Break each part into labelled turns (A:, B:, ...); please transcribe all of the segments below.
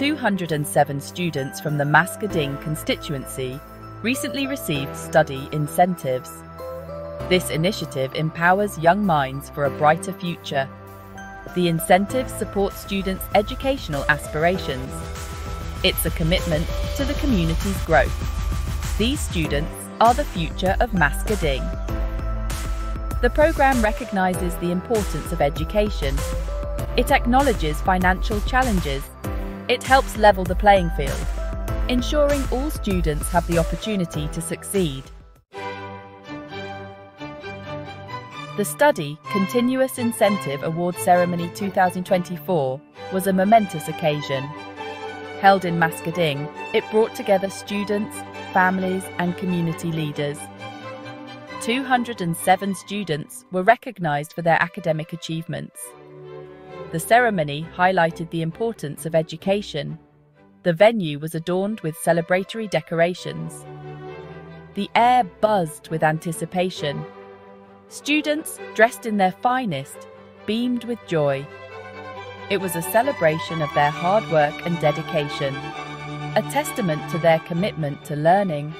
A: 207 students from the Mas Gading constituency recently received study incentives. This initiative empowers young minds for a brighter future. The incentives support students' educational aspirations. It's a commitment to the community's growth. These students are the future of Mas Gading. The programme recognises the importance of education. It acknowledges financial challenges. It helps level the playing field, ensuring all students have the opportunity to succeed. The Study Continuous Incentive Award Ceremony 2024 was a momentous occasion. Held in Mas Gading, it brought together students, families, and community leaders. 207 students were recognised for their academic achievements. The ceremony highlighted the importance of education. The venue was adorned with celebratory decorations. The air buzzed with anticipation Students, dressed in their finest, beamed with joy. It was a celebration of their hard work and dedication, a testament to their commitment to learning.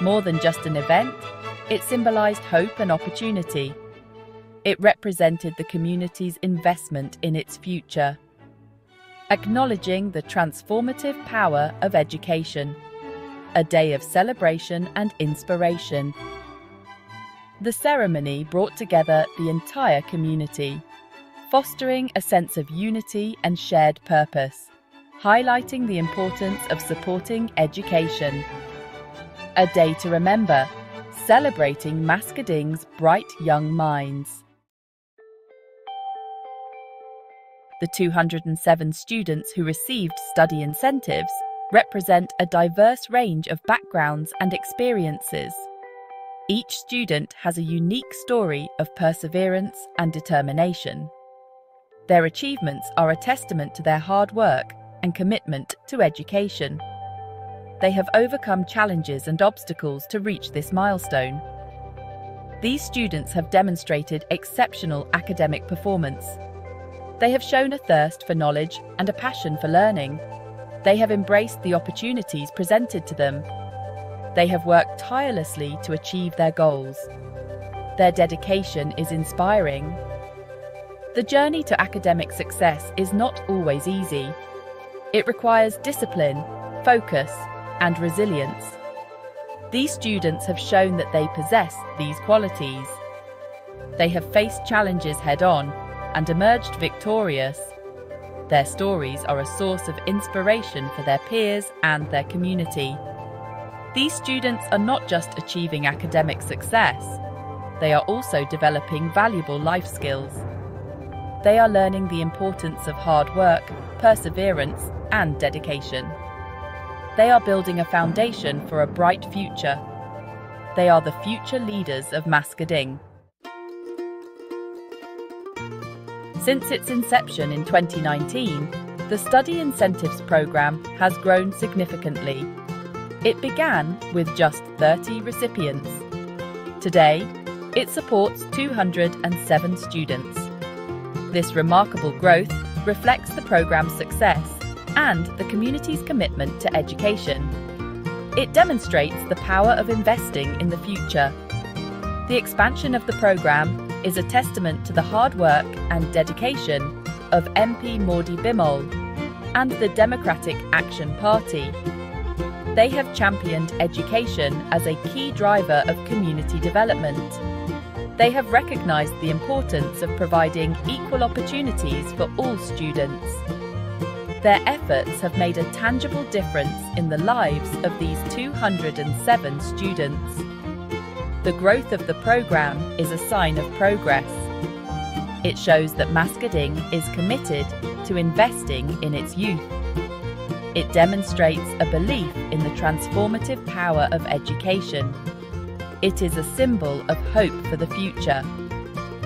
A: More than just an event, it symbolised hope and opportunity. It represented the community's investment in its future, acknowledging the transformative power of education. A day of celebration and inspiration. The ceremony brought together the entire community, fostering a sense of unity and shared purpose, highlighting the importance of supporting education. A day to remember, celebrating Mas Gading's bright young minds. The 207 students who received study incentives represent a diverse range of backgrounds and experiences. Each student has a unique story of perseverance and determination. Their achievements are a testament to their hard work and commitment to education. They have overcome challenges and obstacles to reach this milestone. These students have demonstrated exceptional academic performance. They have shown a thirst for knowledge and a passion for learning. They have embraced the opportunities presented to them they have worked tirelessly to achieve their goals. Their dedication is inspiring. The journey to academic success is not always easy. It requires discipline, focus, and resilience. These students have shown that they possess these qualities. They have faced challenges head on and emerged victorious. Their stories are a source of inspiration for their peers and their community. These students are not just achieving academic success, they are also developing valuable life skills. They are learning the importance of hard work, perseverance, and dedication. They are building a foundation for a bright future. They are the future leaders of Mas Gading. Since its inception in 2019, the Study Incentives Programme has grown significantly it began with just 30 recipients. Today, it supports 207 students. This remarkable growth reflects the programme's success and the community's commitment to education. It demonstrates the power of investing in the future. The expansion of the programme is a testament to the hard work and dedication of MP Mordi Bimol and the Democratic Action Party they have championed education as a key driver of community development. They have recognised the importance of providing equal opportunities for all students. Their efforts have made a tangible difference in the lives of these 207 students. The growth of the programme is a sign of progress. It shows that Mas Gading is committed to investing in its youth. It demonstrates a belief in the transformative power of education. It is a symbol of hope for the future.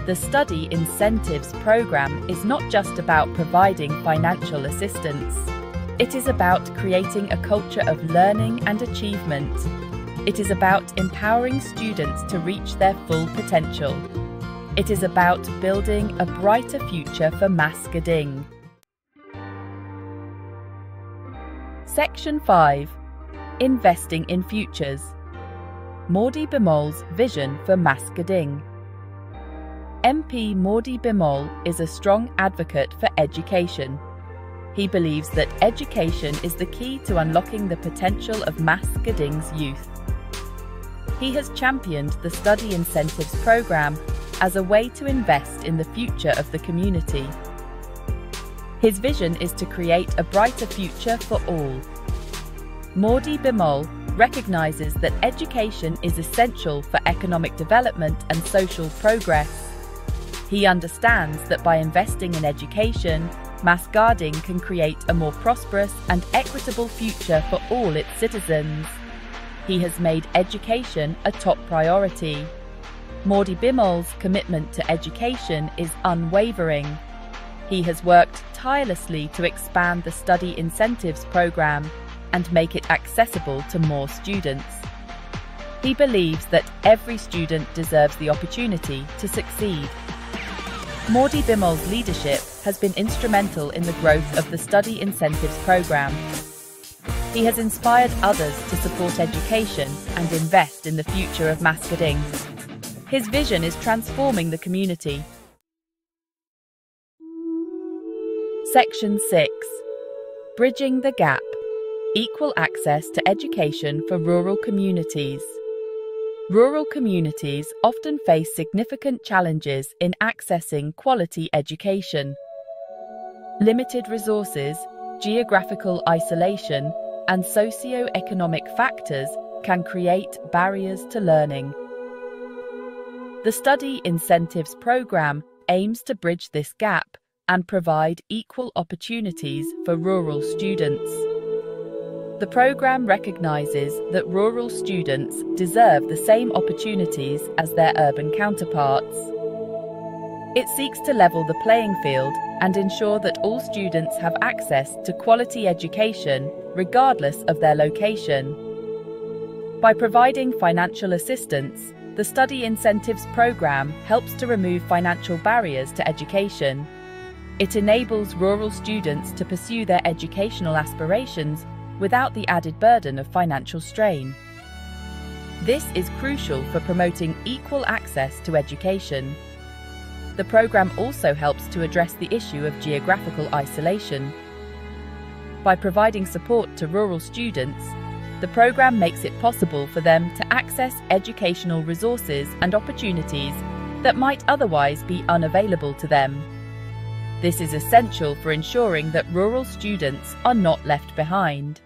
A: The Study Incentives Programme is not just about providing financial assistance. It is about creating a culture of learning and achievement. It is about empowering students to reach their full potential. It is about building a brighter future for Mas Gading. Section 5 Investing in Futures Mordi Bimol's Vision for Mas Gading. MP Mordi Bimol is a strong advocate for education. He believes that education is the key to unlocking the potential of Mas Gading's youth. He has championed the Study Incentives Programme as a way to invest in the future of the community. His vision is to create a brighter future for all. Mordi Bimol recognises that education is essential for economic development and social progress. He understands that by investing in education, Mas Gading can create a more prosperous and equitable future for all its citizens. He has made education a top priority. Mordi Bimol's commitment to education is unwavering. He has worked tirelessly to expand the Study Incentives Programme and make it accessible to more students. He believes that every student deserves the opportunity to succeed. Mordi Bimol's leadership has been instrumental in the growth of the Study Incentives Programme. He has inspired others to support education and invest in the future of Mas Gading. His vision is transforming the community. Section 6 Bridging the Gap Equal access to education for rural communities. Rural communities often face significant challenges in accessing quality education. Limited resources, geographical isolation, and socio-economic factors can create barriers to learning. The Study Incentives Programme aims to bridge this gap and provide equal opportunities for rural students. The programme recognises that rural students deserve the same opportunities as their urban counterparts. It seeks to level the playing field and ensure that all students have access to quality education regardless of their location. By providing financial assistance, the Study Incentives Programme helps to remove financial barriers to education. It enables rural students to pursue their educational aspirations without the added burden of financial strain. This is crucial for promoting equal access to education. The programme also helps to address the issue of geographical isolation. By providing support to rural students, the programme makes it possible for them to access educational resources and opportunities that might otherwise be unavailable to them. This is essential for ensuring that rural students are not left behind.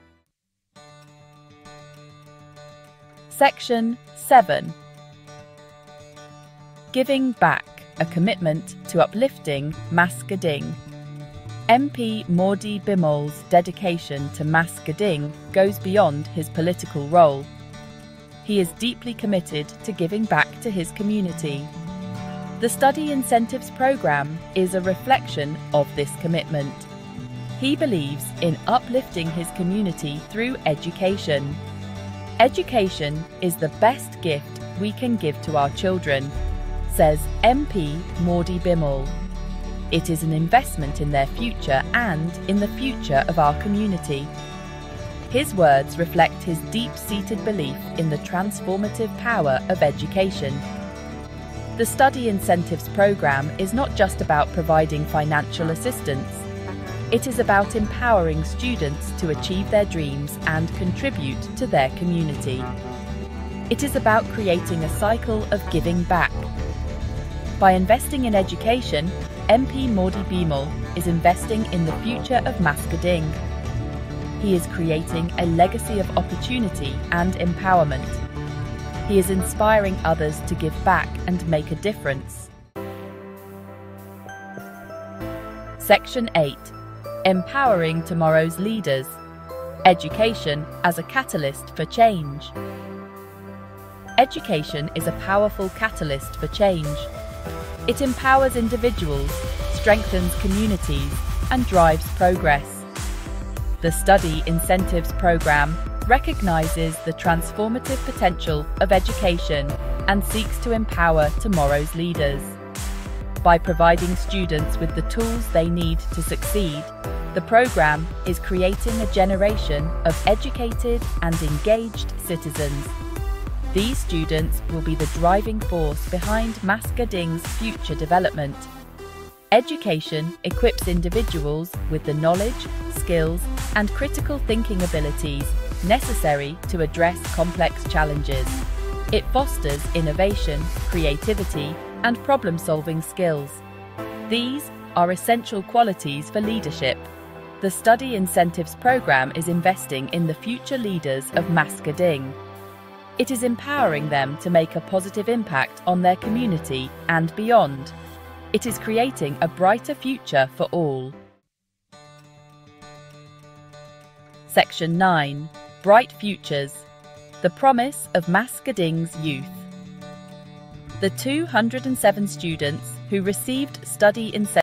A: Section 7 Giving Back a commitment to uplifting Mas Gading. MP Mordi Bimol's dedication to Mas Gading goes beyond his political role. He is deeply committed to giving back to his community. The Study Incentives Programme is a reflection of this commitment. He believes in uplifting his community through education. Education is the best gift we can give to our children says MP Mordi Bimol. It is an investment in their future and in the future of our community. His words reflect his deep seated belief in the transformative power of education. The Study Incentives Programme is not just about providing financial assistance, it is about empowering students to achieve their dreams and contribute to their community. It is about creating a cycle of giving back by investing in education, MP Mordi Bimol is investing in the future of Mas Gading. He is creating a legacy of opportunity and empowerment. He is inspiring others to give back and make a difference. Section 8 Empowering Tomorrow's Leaders Education as a Catalyst for Change. Education is a powerful catalyst for change. It empowers individuals, strengthens communities, and drives progress. The Study Incentives Programme recognises the transformative potential of education and seeks to empower tomorrow's leaders. By providing students with the tools they need to succeed, the programme is creating a generation of educated and engaged citizens. These students will be the driving force behind Mas Gading's future development. Education equips individuals with the knowledge, skills, and critical thinking abilities necessary to address complex challenges. It fosters innovation, creativity, and problem solving skills. These are essential qualities for leadership. The Study Incentives Programme is investing in the future leaders of Mas Gading. It is empowering them to make a positive impact on their community and beyond. It is creating a brighter future for all. Section 9 Bright Futures The Promise of Mas Gading's Youth. The 207 students who received study incentives